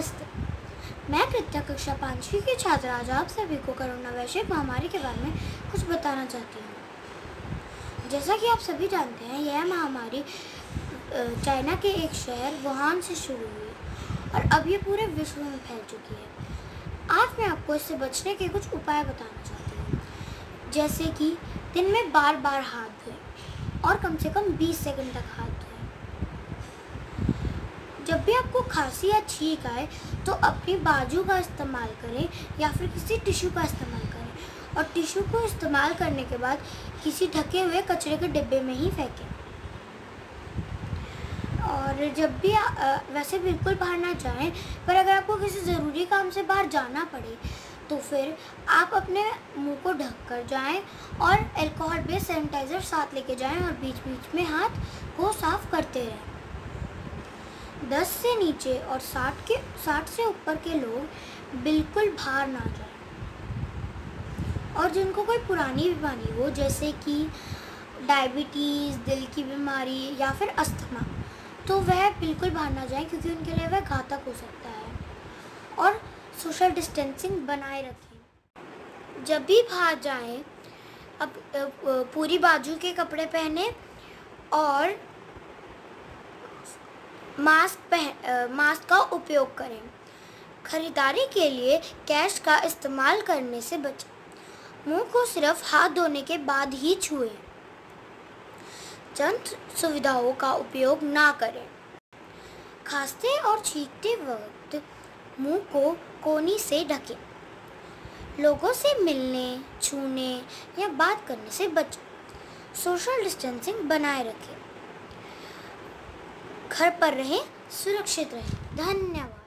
नमस्ते। मैं कृत्या कक्षा पांचवी की छात्र आज आप सभी को कोरोना वैश्विक महामारी के बारे में कुछ बताना चाहती हूँ। जैसा कि आप सभी जानते हैं, यह महामारी चाइना के एक शहर वुहान से शुरू हुई और अब ये पूरे विश्व में फैल चुकी है। आज मैं आपको इससे बचने के कुछ उपाय बताना चाहती हूँ। जैसे कि दिन में बार बार हाथ धोएँ और कम से कम 20 सेकंड तक हाथ धोएँ। जब भी आपको खांसी या छींक आए तो अपनी बाजू का इस्तेमाल करें या फिर किसी टिश्यू का इस्तेमाल करें। और टिश्यू को इस्तेमाल करने के बाद किसी ढके हुए कचरे के डिब्बे में ही फेंकें। और जब भी आ, वैसे बिल्कुल बाहर ना जाएँ पर अगर आपको किसी ज़रूरी काम से बाहर जाना पड़े तो फिर आप अपने मुँह को ढक कर जाएँ और अल्कोहल बेस्ड सैनिटाइज़र साथ लेके जाएँ और बीच बीच में हाथ को साफ़ करते रहें। दस से नीचे और साठ के, साठ से ऊपर के लोग बिल्कुल बाहर ना जाए। और जिनको कोई पुरानी बीमारी हो, जैसे कि डायबिटीज़, दिल की बीमारी या फिर अस्थमा तो वह बिल्कुल बाहर ना जाए क्योंकि उनके लिए वह घातक हो सकता है। और सोशल डिस्टेंसिंग बनाए रखें। जब भी बाहर जाएँ, अब पूरी बाजू के कपड़े पहने और मास्क पहन मास्क का उपयोग करें। खरीदारी के लिए कैश का इस्तेमाल करने से बचें। मुँह को सिर्फ़ हाथ धोने के बाद ही छुएँ। जन सुविधाओं का उपयोग ना करें। खांसते और छींकते वक्त मुँह को कोनी से ढकें। लोगों से मिलने, छूने या बात करने से बचें। सोशल डिस्टेंसिंग बनाए रखें। घर पर रहें सुरक्षित रहें। धन्यवाद।